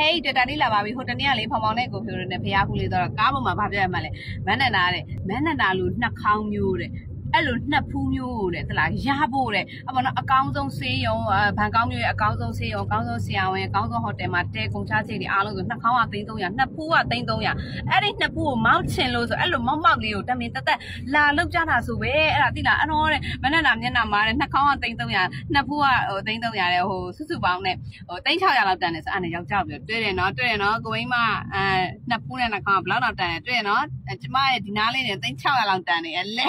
ဟေးတွေ့တာလေးလာပါပြီဟိုတနေ့ကလေဖောင်ဖောင်နဲ့ကိုဖြိုးရတဲ့ဖျားဖူးလေးတော့ကားပေါ်မှာဗာပြရမှလဲမန်းနန္ဒာတဲ့မန်းနန္ဒာလူနှက်ခေါင်းမျိုးတဲ့ အဲ့လိုနှက်ဖူးမျိုးတဲ့တလားရဖို့တဲ့အပေါ်တော့အကောင်းဆုံးဆေးရုံဘန်ကောင်းမျိုးရဲ့အကောင်းဆုံးဆေးရုံအကောင်းဆုံးဆရာဝန်အကောင်းဆုံးဟိုတယ်မှာတဲကုန်ချချိန်တွေအားလုံးဆိုနှက်ခေါင်းက3300နှက်ဖူးက3300အဲ့ဒီနှက်ဖူးကိုမောက်ချင်လို့ဆိုအဲ့လိုမောက်မောက်လေးကိုတမင်တက်တက်လာလောက်ကြတာဆိုပဲအဲ့ဒါတိလားအဲ့တော့တဲ့မနဲ့နာမျက်နှာမှာတဲ့နှက်ခေါင်းက3300နှက်ဖူးကဟို3300တဲ့ဟိုစုစုပေါင်းနဲ့ဟို3600လောက်တန်တယ်ဆိုအဲ့နဲ့ယောက်ျားပြောတွေ့တယ်နော်တွေ့တယ်နော်ကိုင်းမအဲနှက်ဖူးနဲ့နှက်ခေါင်းကဘယ်လောက်လောက်တန်တယ်တွေ့တယ်နော်ကျမရဲ့ဒီနားလေးနဲ့3600လောက်တန်တယ်အလဲ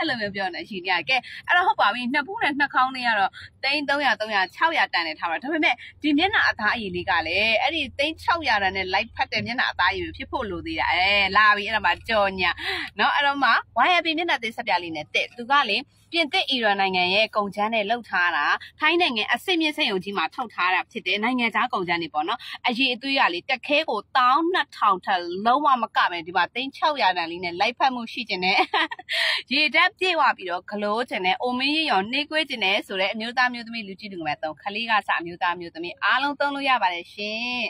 အဲ့လိုမျိုးပြောနေရှင်ကြကဲအဲ့တော့ဟုတ်ပါပြီနှစ်ဘူးနဲ့နှစ်ခေါင်းလေးကတော့တိန်း300 300 600တန်နဲ့ထားပါဒါပေမဲ့ဒီမျက်နှာအသားအရည်လေးကလည်းအဲ့ဒီတိန်း600တန်နဲ့ live ဖတ်တဲ့မျက်နှာအသားအရည်ဖြစ်ဖို့လိုသေးတာအဲလာပြီအဲ့ဒါမှကြော်ညာနော်အဲ့တော့မှ YAP မျက်နှာသေးဆက်ပြလေးနဲ့တက်သူကလေပြင်သစ်အီရန်နိုင်ငံရဲ့ကုန်ချမ်းနဲ့လှုပ်ထားတာထိုင်းနိုင်ငံအစစ်မြစ်ဆက်ယုံကြီးမှာထုတ်ထားတာဖြစ်တယ်နိုင်ငံသားကုန်ချမ်းတွေပေါ့နော်အရေးအသွေးကလေတက်ခဲကို12000ထက်လုံးဝမကပဲဒီမှာ3600တန်လေးနဲ့လိုက်ဖတ်မှုရှိကျင်တယ်ရေဓာတ်က်ပြေဝပြီးတော့ဂလိုးခြင်းနဲ့အိုမင်းရရောနှေးကွေးခြင်းနဲ့ဆိုတဲ့အမျိုးသားမျိုးသမီးလူကြီးလူငယ်သုံးခလေးကစအမျိုးသားမျိုးသမီးအားလုံးသုံးလို့ရပါတယ်ရှင်